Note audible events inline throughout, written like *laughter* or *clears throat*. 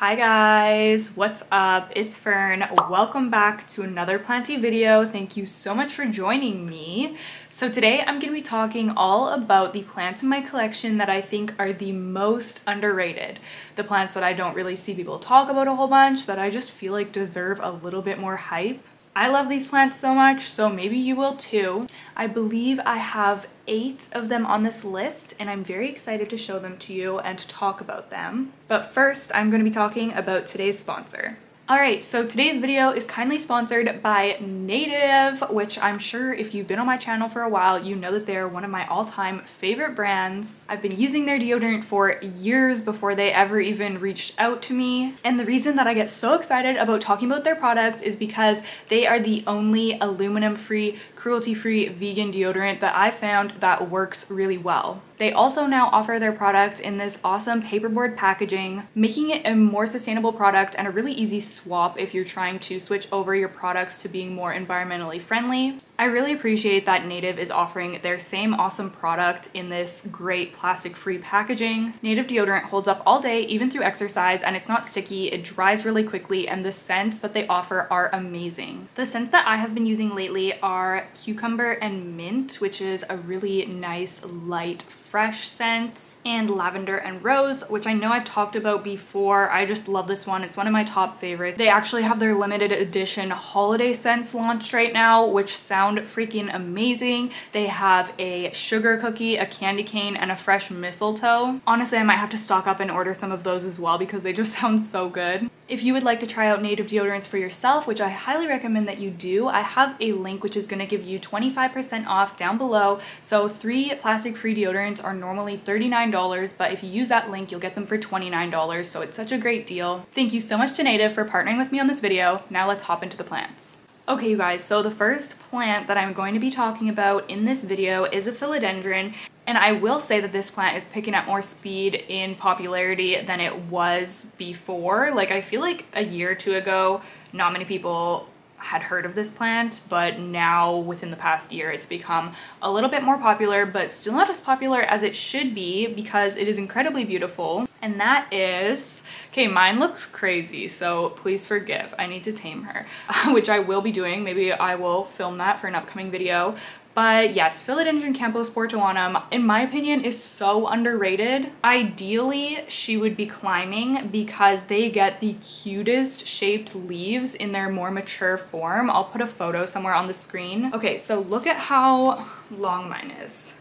Hi guys, what's up? It's Fern. Welcome back to another planty video. Thank you so much for joining me. So today I'm going to be talking all about the plants in my collection that I think are the most underrated. The plants that I don't really see people talk about a whole bunch, that I just feel like deserve a little bit more hype. I love these plants so much, so maybe you will too. I believe I have eight of them on this list and I'm very excited to show them to you and talk about them. But first, I'm going to be talking about today's sponsor. Alright, so today's video is kindly sponsored by Native, which I'm sure if you've been on my channel for a while, you know that they're one of my all-time favorite brands. I've been using their deodorant for years before they ever even reached out to me. And the reason that I get so excited about talking about their products is because they are the only aluminum-free, cruelty-free vegan deodorant that I found that works really well. They also now offer their product in this awesome paperboard packaging, making it a more sustainable product and a really easy swap if you're trying to switch over your products to being more environmentally friendly. I really appreciate that Native is offering their same awesome product in this great plastic-free packaging. Native deodorant holds up all day, even through exercise, and it's not sticky, it dries really quickly, and the scents that they offer are amazing. The scents that I have been using lately are cucumber and mint, which is a really nice, light, fresh scent, and lavender and rose, which I know I've talked about before. I just love this one. It's one of my top favorites. They actually have their limited edition holiday scents launched right now, which sound freaking amazing. They have a sugar cookie, a candy cane, and a fresh mistletoe. Honestly, I might have to stock up and order some of those as well because they just *laughs* sound so good. If you would like to try out native deodorants for yourself, which I highly recommend that you do, I have a link which is going to give you 25% off down below. So three plastic-free deodorants are normally $39, but if you use that link, you'll get them for $29, so it's such a great deal. Thank you so much to Native for partnering with me on this video. Now let's hop into the plants. Okay you guys, so the first plant that I'm going to be talking about in this video is a philodendron and I will say that this plant is picking up more speed in popularity than it was before. Like I feel like a year or two ago, not many people had heard of this plant, but now within the past year it's become a little bit more popular, but still not as popular as it should be because it is incredibly beautiful. And that is, okay, mine looks crazy, so please forgive. I need to tame her, *laughs* which I will be doing. Maybe I will film that for an upcoming video, but yes, Philodendron camposportoanum, in my opinion, is so underrated. Ideally, she would be climbing because they get the cutest shaped leaves in their more mature form. I'll put a photo somewhere on the screen. Okay, so look at how long mine is.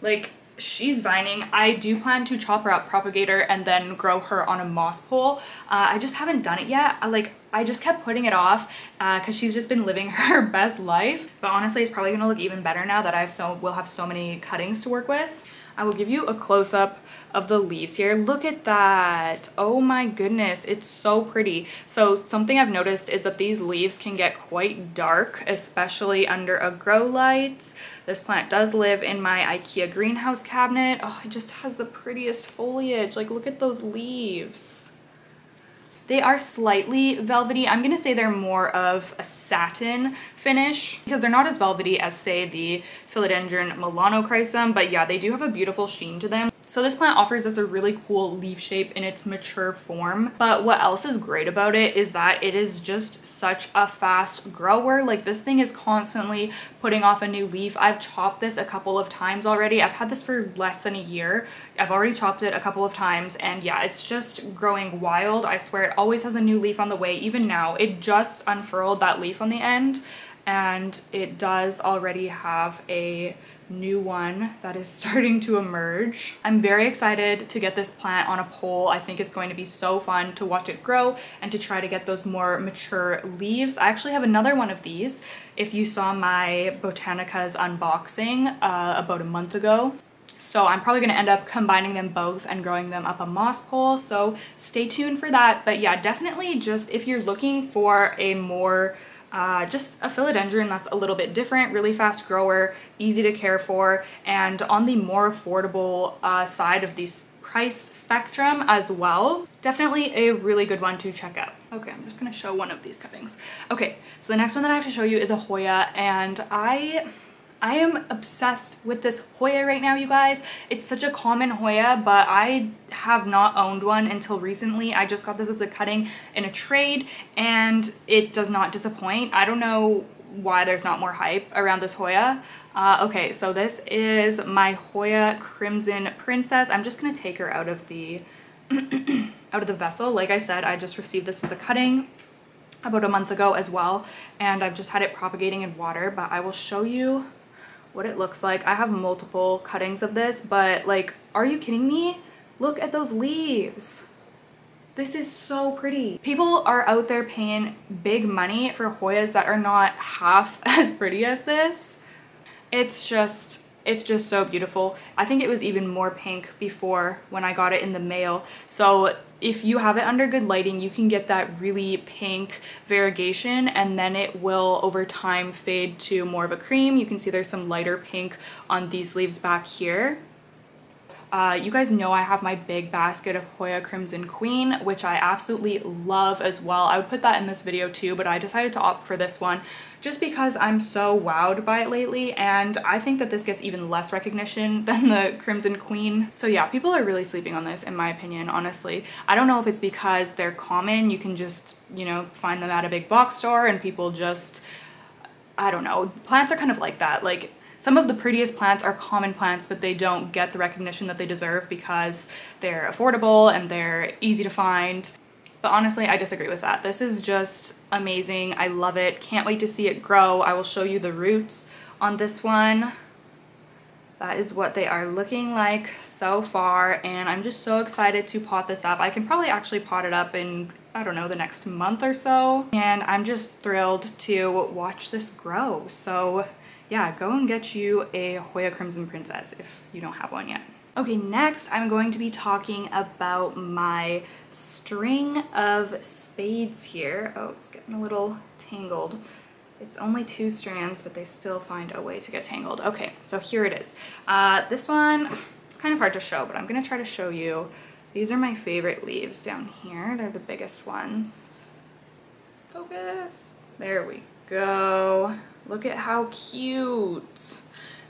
Like, she's vining. I do plan to chop her up propagator and then grow her on a moss pole. Uh, I just haven't done it yet. I, like I just kept putting it off because uh, she's just been living *laughs* her best life. But honestly, it's probably gonna look even better now that I have so will have so many cuttings to work with. I will give you a close-up of the leaves here. Look at that. Oh my goodness, it's so pretty. So something I've noticed is that these leaves can get quite dark, especially under a grow light. This plant does live in my Ikea greenhouse cabinet. Oh, it just has the prettiest foliage. Like, look at those leaves. They are slightly velvety. I'm gonna say they're more of a satin finish because they're not as velvety as say the Philodendron melanochrysum, but yeah, they do have a beautiful sheen to them. So this plant offers us a really cool leaf shape in its mature form. But what else is great about it is that it is just such a fast grower. Like this thing is constantly putting off a new leaf. I've chopped this a couple of times already. I've had this for less than a year. I've already chopped it a couple of times and yeah, it's just growing wild. I swear it always has a new leaf on the way. Even now, it just unfurled that leaf on the end and it does already have a new one that is *laughs* starting to emerge. I'm very excited to get this plant on a pole. I think it's going to be so fun to watch it grow and to try to get those more mature leaves. I actually have another one of these. If you saw my Botanicas unboxing uh, about a month ago, so I'm probably going to end up combining them both and growing them up a moss pole. So stay tuned for that. But yeah, definitely just if you're looking for a more uh, just a philodendron that's a little bit different, really fast grower, easy to care for, and on the more affordable uh, side of the price spectrum as well. Definitely a really good one to check out. Okay, I'm just gonna show one of these cuttings. Okay, so the next one that I have to show you is a Hoya, and I I am obsessed with this Hoya right now, you guys. It's such a common Hoya, but I have not owned one until recently. I just got this as a cutting in a trade and it does not disappoint. I don't know why there's not more hype around this Hoya. Uh, okay, so this is my Hoya Crimson Princess. I'm just gonna take her out of the *clears throat* out of the vessel. Like I said, I just received this as a cutting about a month ago as well, and I've just had it propagating in water, but I will show you what it looks like. I have multiple cuttings of this, but like, are you kidding me? Look at those leaves. This is so pretty. People are out there paying big money for Hoyas that are not half *laughs* as pretty as this. It's just, it's just so beautiful. I think it was even more pink before when I got it in the mail. So if you have it under good lighting, you can get that really pink variegation and then it will over time fade to more of a cream. You can see there's some lighter pink on these leaves back here. Uh, you guys know I have my big basket of Hoya Crimson Queen, which I absolutely love as well. I would put that in this video too, but I decided to opt for this one just because I'm so wowed by it lately and I think that this gets even less recognition *laughs* than the Crimson Queen. So yeah, people are really sleeping on this in my opinion, honestly. I don't know if it's because they're common, you can just, you know, find them at a big box store and people just, I don't know, plants are kind of like that. Like some of the prettiest plants are common plants, but they don't get the recognition that they deserve because they're affordable and they're easy to find. But honestly, I disagree with that. This is just amazing. I love it. Can't wait to see it grow. I will show you the roots on this one. That is what they are looking like so far and I'm just so excited to pot this up. I can probably actually pot it up in, I don't know, the next month or so and I'm just thrilled to watch this grow. So yeah, go and get you a Hoya Crimson Princess if you don't have one yet. Okay, next I'm going to be talking about my string of spades here. Oh, it's getting a little tangled. It's only two strands, but they still find a way to get tangled. Okay, so here it is. Uh, this one, it's kind of hard to show, but I'm gonna try to show you. These are my favorite leaves down here. They're the biggest ones. Focus. There we go. Look at how cute.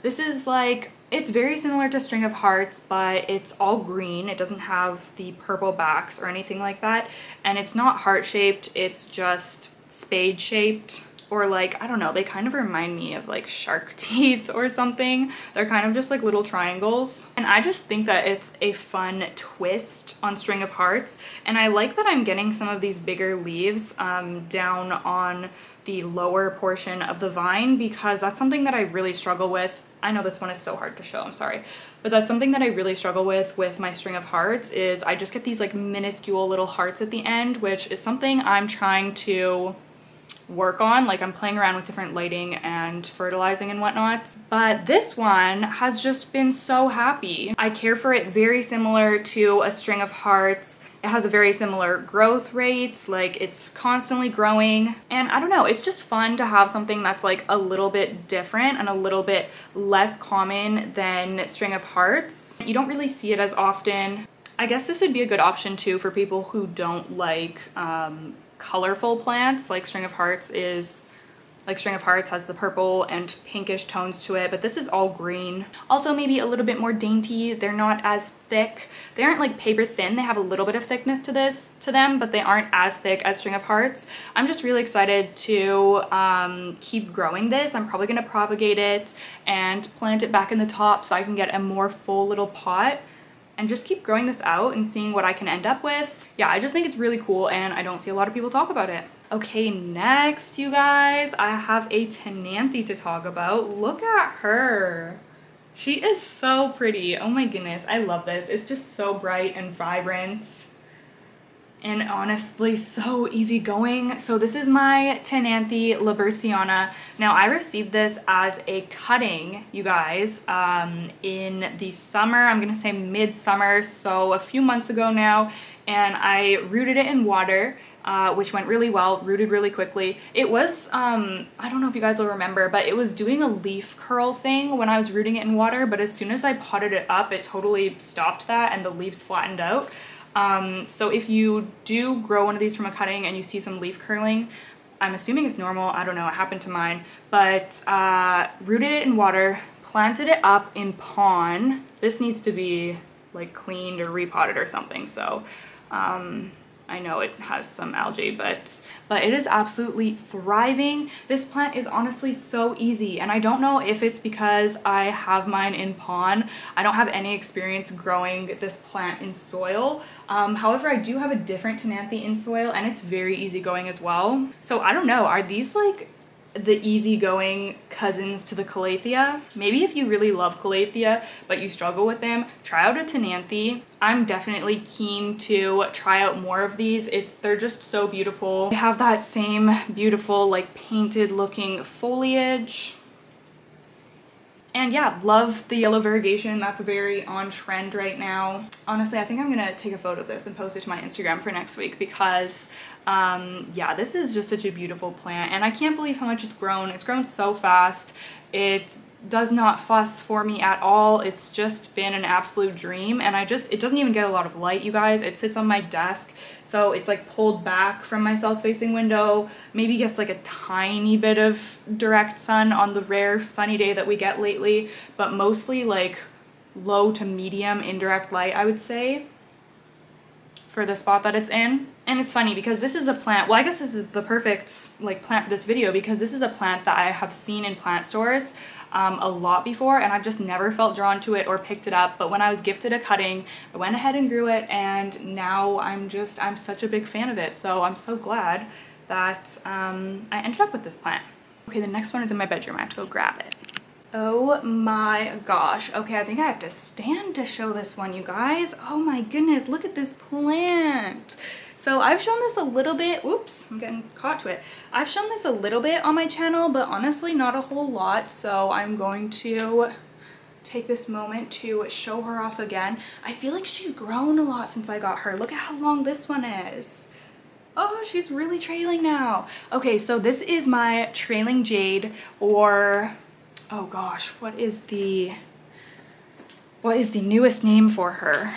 This is like, it's very similar to String of Hearts, but it's all green. It doesn't have the purple backs or anything like that. And it's not heart-shaped, it's just spade-shaped or like, I don't know, they kind of remind me of like shark *laughs* teeth or something. They're kind of just like little triangles. And I just think that it's a fun twist on String of Hearts. And I like that I'm getting some of these bigger leaves um, down on the lower portion of the vine because that's something that I really struggle with. I know this one is so hard to show, I'm sorry. But that's something that I really struggle with with my string of hearts is I just get these like minuscule little hearts at the end, which is something I'm trying to work on. Like I'm playing around with different lighting and fertilizing and whatnot. But this one has just been so happy. I care for it very similar to a string of hearts. It has a very similar growth rates, like it's constantly growing. And I don't know, it's just fun to have something that's like a little bit different and a little bit less common than string of hearts. You don't really see it as often. I guess this would be a good option too for people who don't like um, colorful plants like String of Hearts is like String of Hearts has the purple and pinkish tones to it, but this is all green. Also maybe a little bit more dainty. They're not as thick. They aren't like paper thin. They have a little bit of thickness to this, to them, but they aren't as thick as String of Hearts. I'm just really excited to um, keep growing this. I'm probably gonna propagate it and plant it back in the top so I can get a more full little pot and just keep growing this out and seeing what I can end up with. Yeah, I just think it's really cool and I don't see a lot of people talk about it. Okay, next, you guys, I have a Ctenanthe to talk about. Look at her. She is so pretty. Oh my goodness, I love this. It's just so bright and vibrant and honestly so easygoing. So this is my Ctenanthe Lubbersiana. Now I received this as a cutting, you guys, um, in the summer, I'm gonna say mid-summer, so a few months ago now, and I rooted it in water uh, which went really well, rooted really quickly. It was, um, I don't know if you guys will remember, but it was doing a leaf curl thing when I was rooting it in water, but as soon as I potted it up, it totally stopped that and the leaves flattened out. Um, so if you do grow one of these from a cutting and you see some leaf curling, I'm assuming it's normal. I don't know. It happened to mine. But uh, rooted it in water, planted it up in pon. This needs to be like cleaned or repotted or something. So um, I know it has some algae, but, but it is absolutely thriving. This plant is honestly so easy. And I don't know if it's because I have mine in pon. I don't have any experience growing this plant in soil. Um, however, I do have a different Ctenanthe in soil and it's very easygoing as well. So I don't know, are these like the easygoing cousins to the Calathea. Maybe if you really love Calathea but you struggle with them, try out a Ctenanthe. I'm definitely keen to try out more of these. It's They're just so beautiful. They have that same beautiful like painted looking foliage. And yeah, love the yellow variegation. That's very on trend right now. Honestly, I think I'm gonna take a photo of this and post it to my Instagram for next week because um, yeah, this is just such a beautiful plant and I can't believe how much it's grown. It's grown so fast. It does not fuss for me at all. It's just been an absolute dream and I just, it doesn't even get a lot of light, you guys. It sits on my desk so it's like pulled back from my south-facing window, maybe gets like a tiny bit of direct sun on the rare sunny day that we get lately, but mostly like low to medium indirect light, I would say, for the spot that it's in. And it's funny because this is a plant, well I guess this is the perfect like plant for this video because this is a plant that I have seen in plant stores um, a lot before and I've just never felt drawn to it or picked it up. But when I was gifted a cutting, I went ahead and grew it and now I'm just, I'm such a big fan of it. So I'm so glad that um, I ended up with this plant. Okay, the next one is in my bedroom. I have to go grab it. Oh my gosh. Okay, I think I have to stand to show this one, you guys. Oh my goodness, look at this plant. So I've shown this a little bit, oops, I'm getting caught to it. I've shown this a little bit on my channel, but honestly not a whole lot. So I'm going to take this moment to show her off again. I feel like she's grown a lot since I got her. Look at how long this one is. Oh, she's really trailing now. Okay, so this is my trailing jade or, oh gosh, what is the, what is the newest name for her?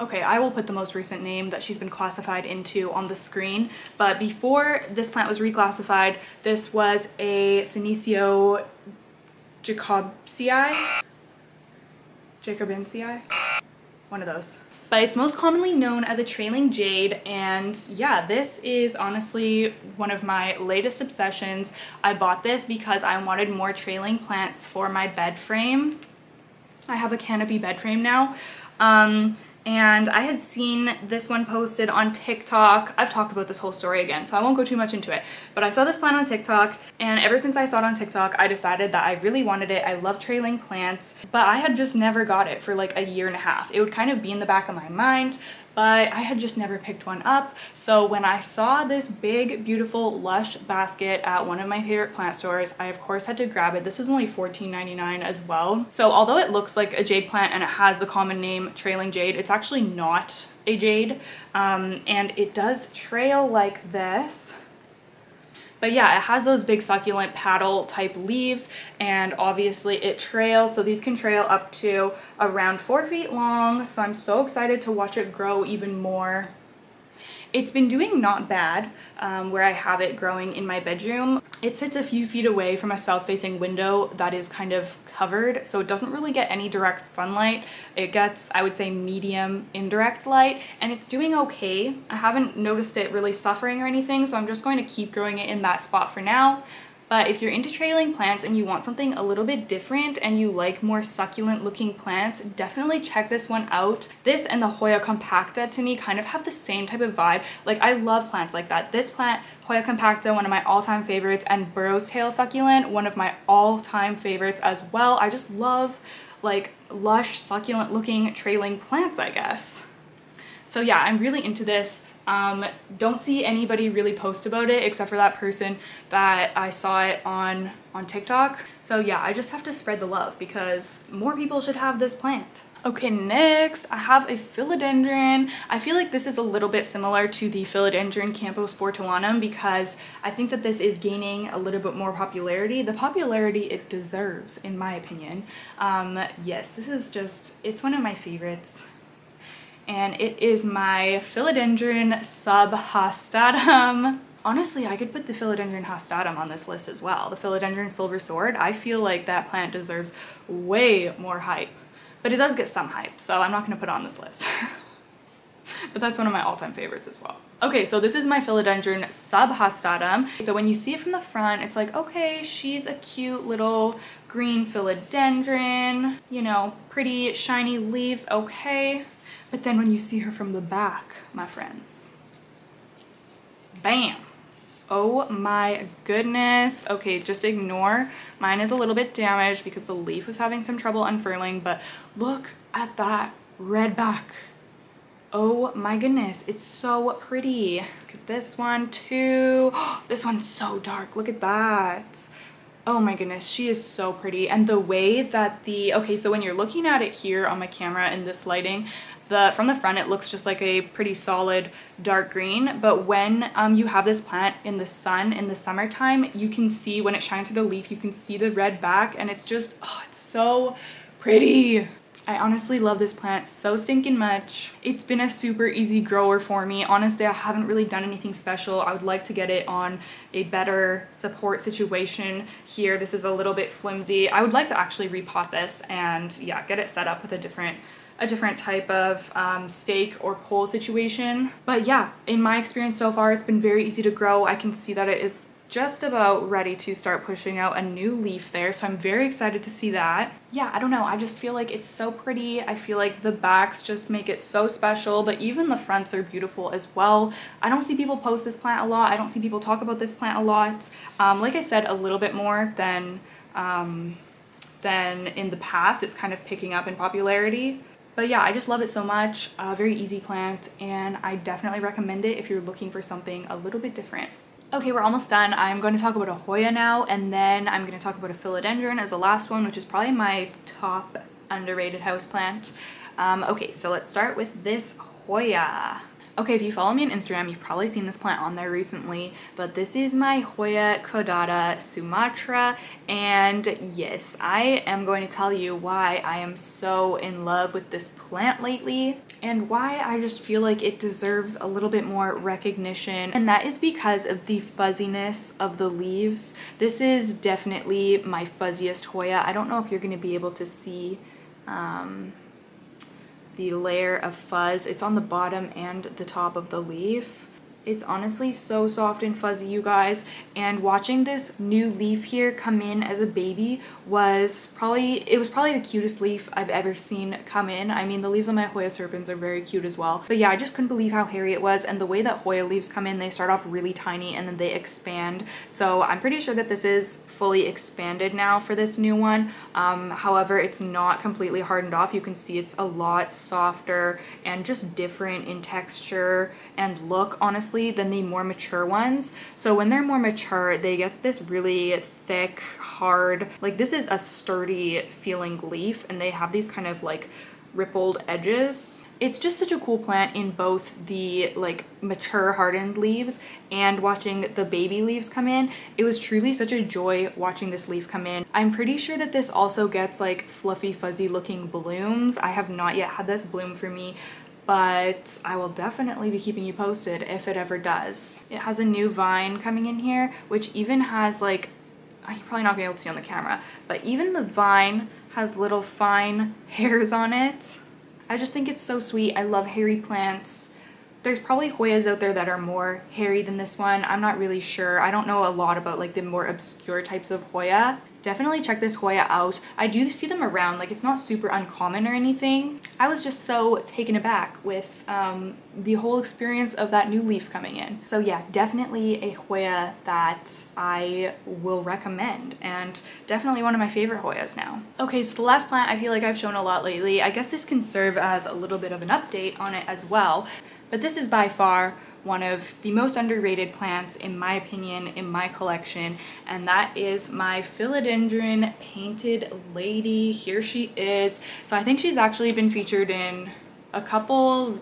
Okay, I will put the most recent name that she's been classified into on the screen, but before this plant was reclassified, this was a Senecio jacobsii? Jacobinsi? One of those. But it's most commonly known as a trailing jade and yeah, this is honestly one of my latest obsessions. I bought this because I wanted more trailing plants for my bed frame. I have a canopy bed frame now. Um, and I had seen this one posted on TikTok. I've talked about this whole story again, so I won't go too much into it. But I saw this plant on TikTok, and ever since I saw it on TikTok, I decided that I really wanted it. I love trailing plants, but I had just never got it for like a year and a half. It would kind of be in the back of my mind, but I had just never picked one up. So when I saw this big, beautiful, lush basket at one of my favorite plant stores, I of course had to grab it. This was only $14.99 as well. So although it looks like a jade plant and it has the common name trailing jade, it's actually not a jade. Um, and it does trail like this. But yeah, it has those big succulent paddle type leaves and obviously it trails. So these can trail up to around four feet long. So I'm so excited to watch it grow even more it's been doing not bad um, where I have it growing in my bedroom. It sits a few feet away from a south-facing window that is kind of covered, so it doesn't really get any direct sunlight. It gets, I would say, medium indirect light, and it's doing okay. I haven't noticed it really suffering or anything, so I'm just going to keep growing it in that spot for now. But if you're into trailing plants and you want something a little bit different and you like more succulent looking plants, definitely check this one out. This and the Hoya compacta to me kind of have the same type of vibe. Like I love plants like that. This plant, Hoya compacta, one of my all-time favorites, and Burro's tail succulent, one of my all-time favorites as well. I just love like lush, succulent looking trailing plants, I guess. So yeah, I'm really into this. Um, don't see anybody really post about it except for that person that I saw it on, on TikTok. So yeah, I just have to spread the love because more people should have this plant. Okay, next I have a philodendron. I feel like this is a little bit similar to the philodendron camposportoanum because I think that this is gaining a little bit more popularity. The popularity it deserves, in my opinion. Um, yes, this is just, it's one of my favorites and it is my Philodendron subhastatum. honestly, I could put the Philodendron hastatum on this list as well. The Philodendron silver sword, I feel like that plant deserves way more hype. But it does get some hype, so I'm not gonna put it on this list. *laughs* but that's one of my all-time favorites as well. Okay, so this is my philodendron subhastatum. So when you see it from the front, it's like, okay, she's a cute little green philodendron, you know, pretty shiny leaves, okay. But then when you see her from the back, my friends, bam. Oh my goodness. Okay, just ignore. Mine is a little bit damaged because the leaf was having some trouble unfurling, but look at that red back. Oh my goodness, it's so pretty. Look at this one too. *gasps* this one's so dark, look at that. Oh my goodness, she is so pretty. And the way that the, okay, so when you're looking at it here on my camera in this lighting, the from the front it looks just like a pretty solid dark green, but when um, you have this plant in the sun in the summertime, you can see when it shines through the leaf, you can see the red back and it's just, oh, it's so pretty. I honestly love this plant so stinking much. It's been a super easy grower for me. Honestly, I haven't really done anything special. I would like to get it on a better support situation here. This is a little bit flimsy. I would like to actually repot this and yeah, get it set up with a different a different type of um, stake or pole situation. But yeah, in my experience so far, it's been very easy to grow. I can see that it is just about ready to start pushing out a new leaf there so I'm very excited to see that. Yeah, I don't know, I just feel like it's so pretty. I feel like the backs just make it so special, but even the fronts are beautiful as well. I don't see people post this plant a lot. I don't see people talk about this plant a lot. Um, like I said, a little bit more than, um, than in the past. It's kind of picking up in popularity. But yeah, I just love it so much. Uh, very easy plant and I definitely recommend it if you're looking for something a little bit different. Okay, we're almost done. I'm going to talk about a Hoya now, and then I'm going to talk about a philodendron as the last one, which is probably my top underrated houseplant. Um, okay, so let's start with this Hoya. Okay, if you follow me on Instagram, you've probably seen this plant on there recently, but this is my Hoya caudata sumatra, and yes, I am going to tell you why I am so in love with this plant lately, and why I just feel like it deserves a little bit more recognition, and that is because of the fuzziness of the leaves. This is definitely my fuzziest Hoya. I don't know if you're going to be able to see um, the layer of fuzz. It's on the bottom and the top of the leaf. It's honestly so soft and fuzzy, you guys. And watching this new leaf here come in as a baby was probably, it was probably the cutest leaf I've ever seen come in. I mean, the leaves on my Hoya serpens are very cute as well. But yeah, I just couldn't believe how hairy it was. And the way that Hoya leaves come in, they start off really tiny and then they expand. So I'm pretty sure that this is fully expanded now for this new one. Um, however, it's not completely hardened off. You can see it's a lot softer and just different in texture and look, honestly than the more mature ones. So when they're more mature, they get this really thick, hard, like this is a sturdy feeling leaf and they have these kind of like rippled edges. It's just such a cool plant in both the like mature hardened leaves and watching the baby leaves come in. It was truly such a joy watching this leaf come in. I'm pretty sure that this also gets like fluffy fuzzy looking blooms. I have not yet had this bloom for me but I will definitely be keeping you posted if it ever does. It has a new vine coming in here, which even has like, you're probably not gonna be able to see on the camera, but even the vine has little fine *laughs* hairs on it. I just think it's so sweet. I love hairy plants. There's probably Hoyas out there that are more hairy than this one. I'm not really sure. I don't know a lot about like the more obscure types of Hoya definitely check this Hoya out. I do see them around, like it's not super uncommon or anything. I was just so taken aback with um, the whole experience of that new leaf coming in. So yeah, definitely a Hoya that I will recommend and definitely one of my favorite Hoyas now. Okay, so the last plant I feel like I've shown a lot lately. I guess this can serve as a little bit of an update on it as well, but this is by far one of the most underrated plants in my opinion in my collection and that is my philodendron painted lady. Here she is. So I think she's actually been featured in a couple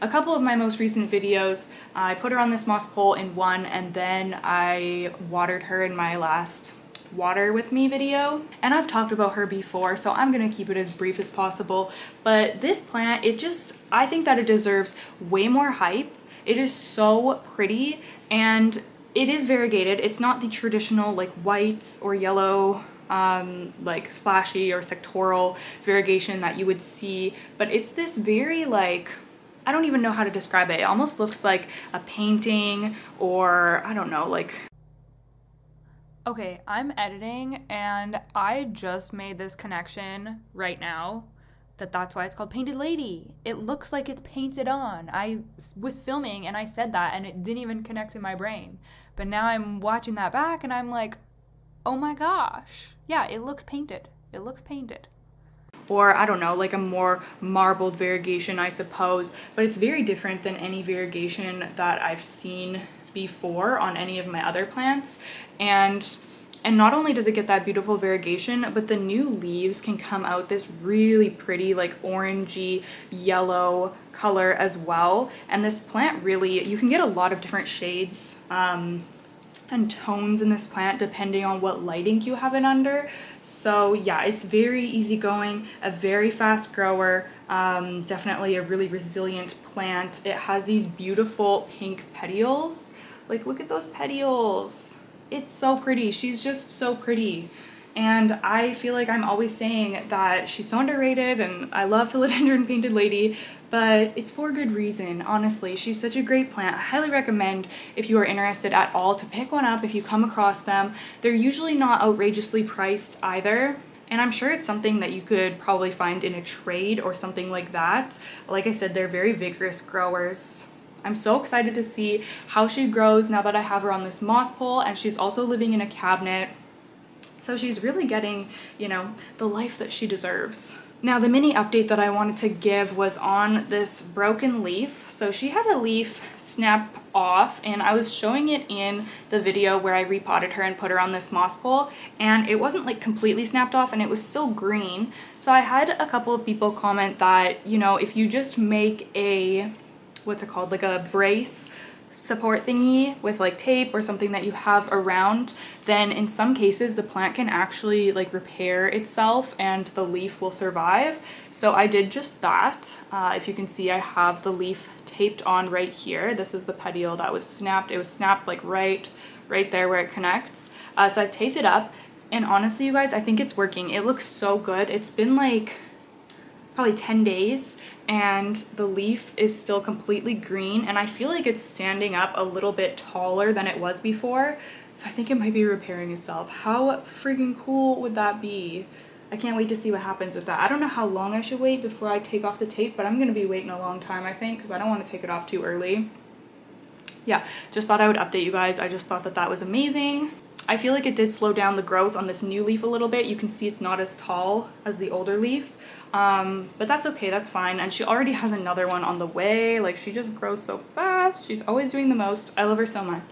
a couple of my most recent videos. I put her on this moss pole in one and then I watered her in my last water with me video. And I've talked about her before so I'm gonna keep it as brief as possible. But this plant it just I think that it deserves way more hype It is so pretty and it is variegated. It's not the traditional like white or yellow um, like splashy or sectoral variegation that you would see, but it's this very like, I don't even know how to describe it. It almost looks like a painting or I don't know, like Okay, I'm editing and I just made this connection right now that that's why it's called Painted Lady. It looks like it's painted on. I was filming and I said that and it didn't even connect in my brain. But now I'm watching that back and I'm like, oh my gosh. Yeah, it looks painted. It looks painted. Or I don't know, like a more marbled variegation, I suppose. But it's very different than any variegation that I've seen before on any of my other plants. And and not only does it get that beautiful variegation, but the new leaves can come out this really pretty like orangey yellow color as well. And this plant really, you can get a lot of different shades um, and tones in this plant depending on what lighting you have it under. So yeah, it's very easygoing, a very fast grower, um, definitely a really resilient plant. It has these beautiful pink petioles. Like look at those petioles it's so pretty. She's just so pretty. And I feel like I'm always saying that she's so underrated and I love *laughs* Philodendron Painted Lady, but it's for good reason, honestly. She's such a great plant. I highly recommend if you are interested at all to pick one up if you come across them. They're usually not outrageously priced either. And I'm sure it's something that you could probably find in a trade or something like that. Like I said, they're very vigorous growers. I'm so excited to see how she grows now that I have her on this moss pole and she's also living in a cabinet. So she's really getting, you know, the life that she deserves. Now the mini update that I wanted to give was on this broken leaf. So she had a leaf snap off and I was showing it in the video where I repotted her and put her on this moss pole and it wasn't like completely snapped off and it was still green. So I had a couple of people comment that, you know, if you just make a what's it called, like a brace support thingy with like tape or something that you have around, then in some cases the plant can actually like repair itself and the leaf will survive. So I did just that. Uh, if you can see, I have the leaf taped on right here. This is the petiole that was snapped. It was snapped like right, right there where it connects. Uh, so I've taped it up and honestly, you guys, I think it's working. It looks so good. It's been like probably 10 days and the leaf is still completely green and I feel like it's standing up a little bit taller than it was before so I think it might be repairing itself. How freaking cool would that be? I can't wait to see what happens with that. I don't know how long I should wait before I take off the tape, but I'm going to be waiting a long time, I think, because I don't want to take it off too early. Yeah, just thought I would update you guys. I just thought that that was amazing. I feel like it did slow down the growth on this new leaf a little bit. You can see it's not as tall as the older leaf, um, but that's okay, that's fine. And she already has another one on the way. Like she just grows so fast. She's always doing the most. I love her so much.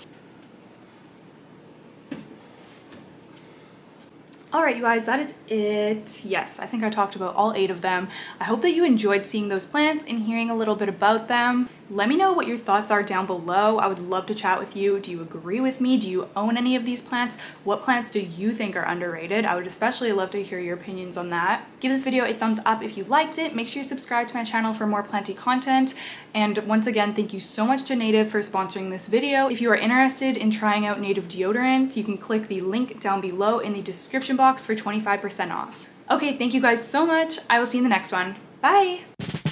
Alright you guys, that is it. Yes, I think I talked about all eight of them. I hope that you enjoyed seeing those plants and hearing a little bit about them. Let me know what your thoughts are down below. I would love to chat with you. Do you agree with me? Do you own any of these plants? What plants do you think are underrated? I would especially love to hear your opinions on that. Give this video a thumbs up if you liked it. Make sure you subscribe to my channel for more planty content. And once again, thank you so much to Native for sponsoring this video. If you are interested in trying out Native deodorant, you can click the link down below in the description box for 25% off. Okay, thank you guys so much. I will see you in the next one. Bye!